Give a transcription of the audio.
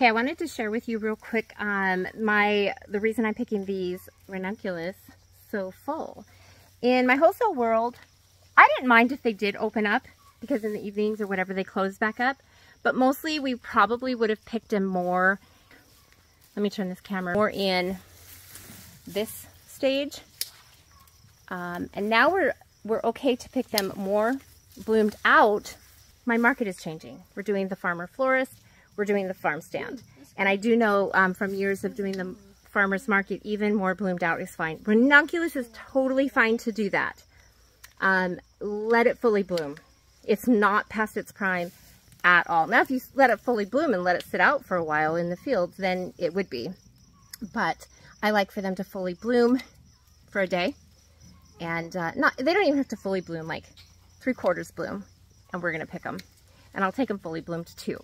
Okay, I wanted to share with you real quick um, my the reason I'm picking these ranunculus so full. In my wholesale world, I didn't mind if they did open up because in the evenings or whatever they close back up. But mostly we probably would have picked them more, let me turn this camera, more in this stage. Um, and now we're, we're okay to pick them more bloomed out. My market is changing. We're doing the farmer florist we're doing the farm stand. And I do know um, from years of doing the farmer's market, even more bloomed out is fine. Ranunculus is totally fine to do that. Um, let it fully bloom. It's not past its prime at all. Now, if you let it fully bloom and let it sit out for a while in the fields, then it would be. But I like for them to fully bloom for a day. And uh, not they don't even have to fully bloom, like three quarters bloom. And we're going to pick them. And I'll take them fully bloomed too.